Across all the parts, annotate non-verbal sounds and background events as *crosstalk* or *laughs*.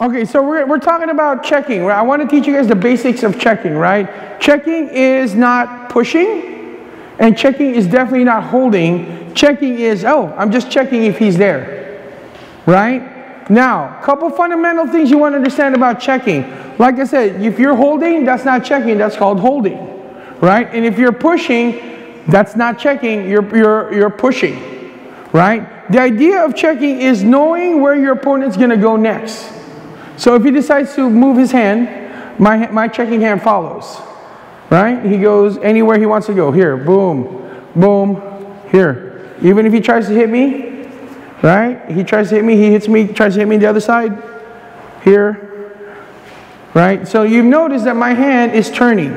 Okay, so we're, we're talking about checking. I want to teach you guys the basics of checking, right? Checking is not pushing, and checking is definitely not holding. Checking is, oh, I'm just checking if he's there, right? Now, couple fundamental things you want to understand about checking. Like I said, if you're holding, that's not checking, that's called holding, right? And if you're pushing, that's not checking, you're, you're, you're pushing, right? The idea of checking is knowing where your opponent's going to go next. So if he decides to move his hand, my, my checking hand follows. Right? He goes anywhere he wants to go. Here, boom, boom, here. Even if he tries to hit me, right? He tries to hit me, he hits me, tries to hit me the other side. Here. Right? So you've noticed that my hand is turning.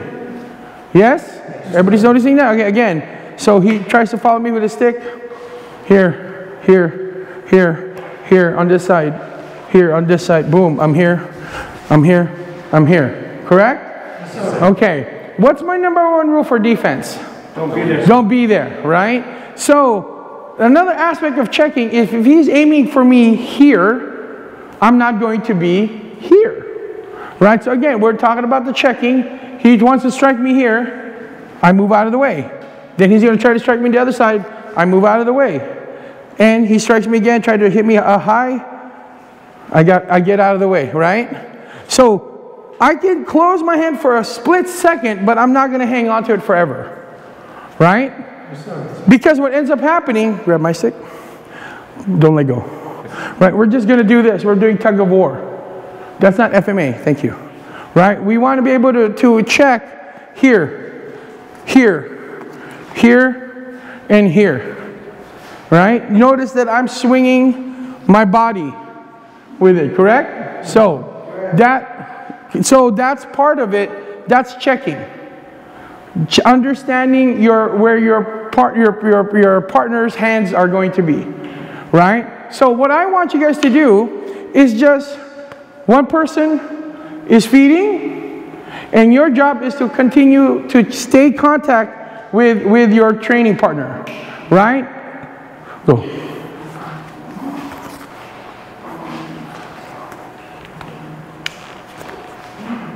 Yes? Everybody's noticing that? Okay, again. So he tries to follow me with a stick. Here, here, here, here on this side here on this side, boom, I'm here, I'm here, I'm here. Correct? okay. What's my number one rule for defense? Don't be there. Don't be there, right? So, another aspect of checking is if he's aiming for me here, I'm not going to be here. Right? So again, we're talking about the checking. He wants to strike me here, I move out of the way. Then he's going to try to strike me the other side, I move out of the way. And he strikes me again, try to hit me a high, I, got, I get out of the way, right? So I can close my hand for a split second, but I'm not going to hang on to it forever, right? Because what ends up happening, grab my stick, don't let go. Right, we're just going to do this. We're doing tug of war. That's not FMA, thank you. Right, we want to be able to, to check here, here, here, and here. Right, notice that I'm swinging my body with it, correct? So that so that's part of it. That's checking. Ch understanding your where your part your, your your partner's hands are going to be. Right? So what I want you guys to do is just one person is feeding and your job is to continue to stay contact with with your training partner. Right? Go.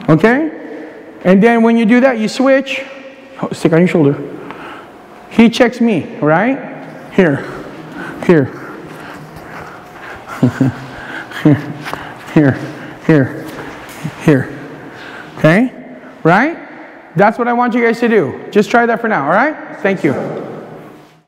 Okay? And then when you do that, you switch. Oh, stick on your shoulder. He checks me, right? Here. Here. *laughs* here. Here. Here. Okay? Right? That's what I want you guys to do. Just try that for now, all right? Thank you.